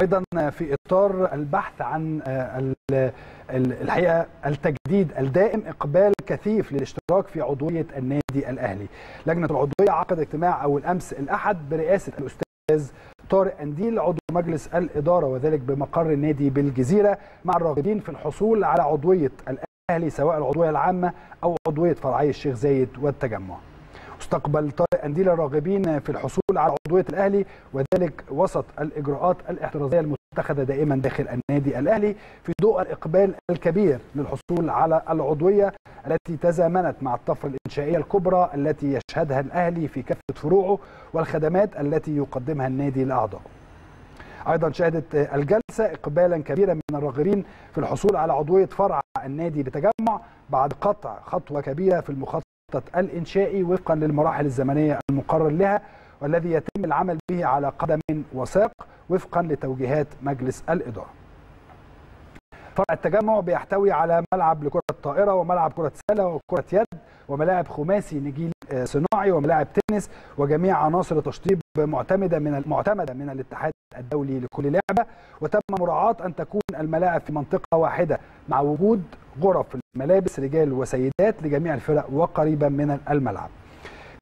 أيضا في إطار البحث عن الحقيقة التجديد الدائم إقبال كثيف للاشتراك في عضوية النادي الأهلي لجنة العضوية عقد اجتماع أول أمس الأحد برئاسة الأستاذ طارق أنديل عضو مجلس الإدارة وذلك بمقر النادي بالجزيرة مع الراغبين في الحصول على عضوية الأهلي سواء العضوية العامة أو عضوية فرعي الشيخ زايد والتجمع. استقبل طارق انديل الراغبين في الحصول على عضويه الأهلي وذلك وسط الإجراءات الاحترازية المتخذة دائما داخل النادي الأهلي في ضوء الإقبال الكبير للحصول على العضوية التي تزامنت مع الطفرة الإنشائية الكبرى التي يشهدها الأهلي في كافة فروعه والخدمات التي يقدمها النادي لاعضائه. أيضا شهدت الجلسة اقبالا كبيرا من الراغبين في الحصول على عضوية فرع النادي بتجمع بعد قطع خطوة كبيرة في المخطط الانشائي وفقا للمراحل الزمنية المقرر لها والذي يتم العمل به على قدم وساق وفقا لتوجيهات مجلس الإدارة. فرع التجمع بيحتوي على ملعب لكرة الطائرة وملعب كرة سلة وكرة يد وملاعب خماسي نجيل صناعي وملاعب تنس وجميع عناصر تشطيب معتمدة من المعتمده من الاتحاد الدولي لكل لعبة وتم مراعاة أن تكون الملاعب في منطقة واحدة مع وجود غرف ملابس رجال وسيدات لجميع الفرق وقريبا من الملعب.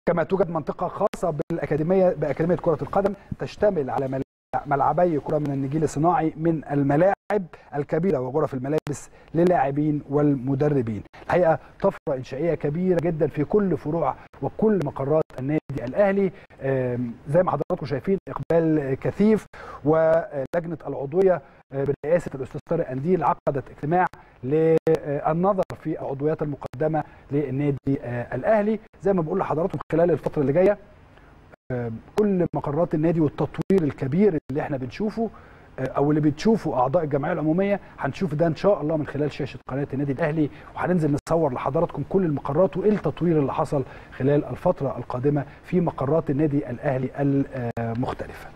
كما توجد منطقة خاصة بالأكاديمية بأكاديمية كرة القدم تشتمل على ملعبي كرة من النجيل الصناعي من الملاعب الكبيرة وغرف الملابس للاعبين والمدربين. الحقيقة طفرة إنشائية كبيرة جدا في كل فروع وكل مقرات النادي الأهلي زي ما حضراتكم شايفين إقبال كثيف ولجنة العضوية برئاسة الأستاذ طارق أنديل عقدت اجتماع للنظر في العضويات المقدمة للنادي الأهلي. زي ما بقول لحضراتكم خلال الفترة اللي جاية كل مقرات النادي والتطوير الكبير اللي إحنا بنشوفه أو اللي بتشوفه أعضاء الجمعية العمومية هنشوف ده إن شاء الله من خلال شاشة قناة النادي الأهلي. وهننزل نصور لحضراتكم كل المقرات وايه التطوير اللي حصل خلال الفترة القادمة في مقرات النادي الأهلي المختلفة.